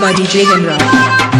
by DJ Hemra.